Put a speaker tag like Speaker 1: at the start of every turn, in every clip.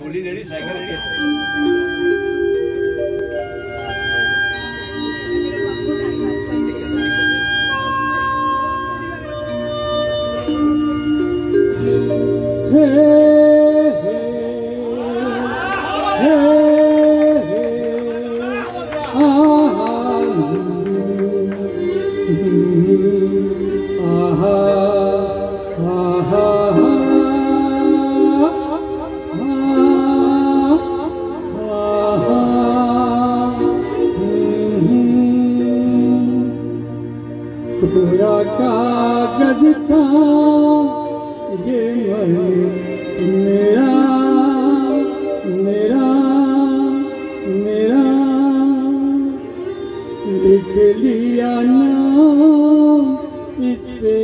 Speaker 1: गोली lady cycle
Speaker 2: lady कागज़ था, ये मन मेरा मेरा मेरा। लिख लिया नाम इस पे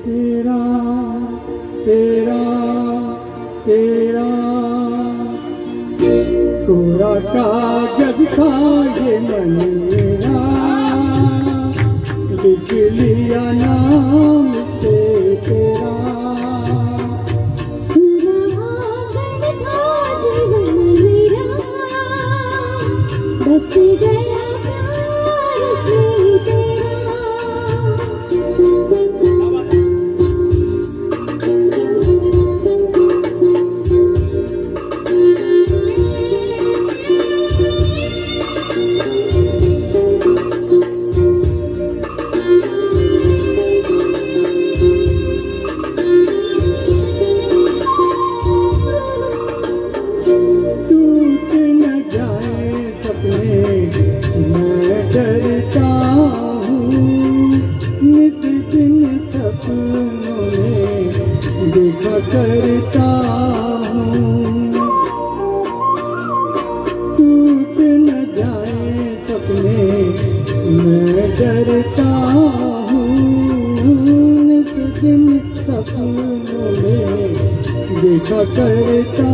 Speaker 2: तेरा तेरा। तेरा कोरा कागज़ था, ये मन लिख लिया सपनों देखा करता हूँ। टूट न जाए सपने, मैं डरता हूँ। दिन सपनों में देखा करता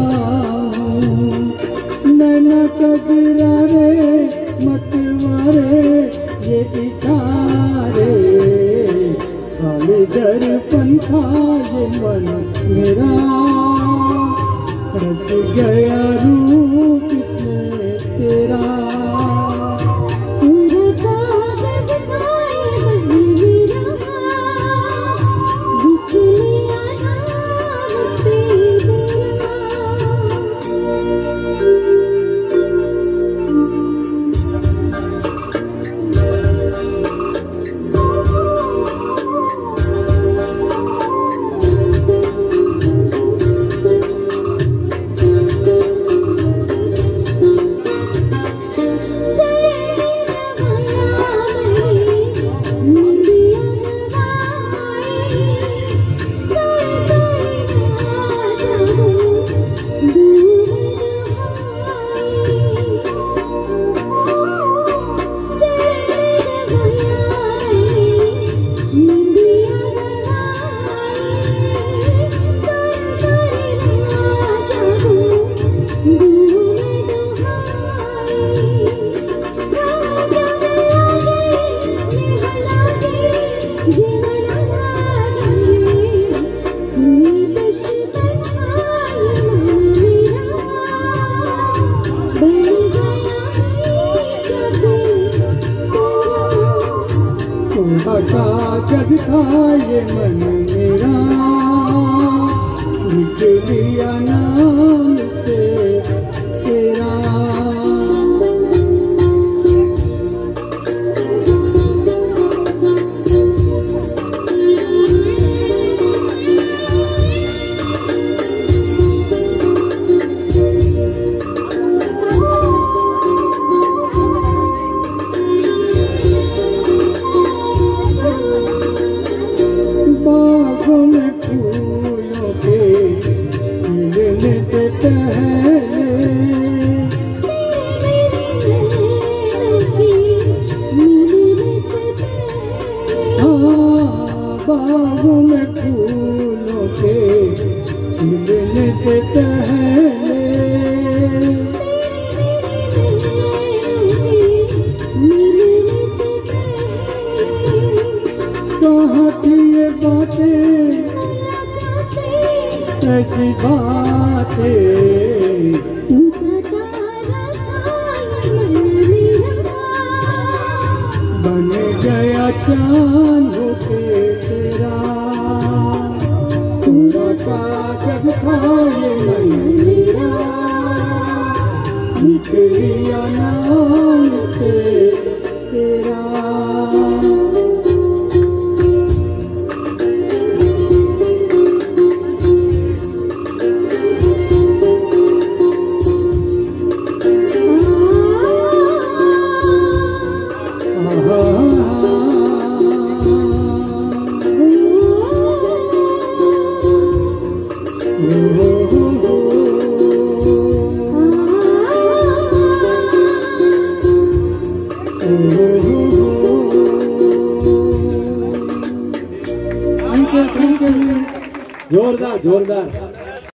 Speaker 2: हूँ। नैना कजरा रे मत मारे ये इशारे। खाली दर्पण था ये मन मेरा। रच गया रूप इसमें तेरा।
Speaker 3: मन मेरा लिया नाम
Speaker 2: खिलने से में फूलों के खिलने से पहले बातें कैसी बातें
Speaker 1: જોરદાર જોરદાર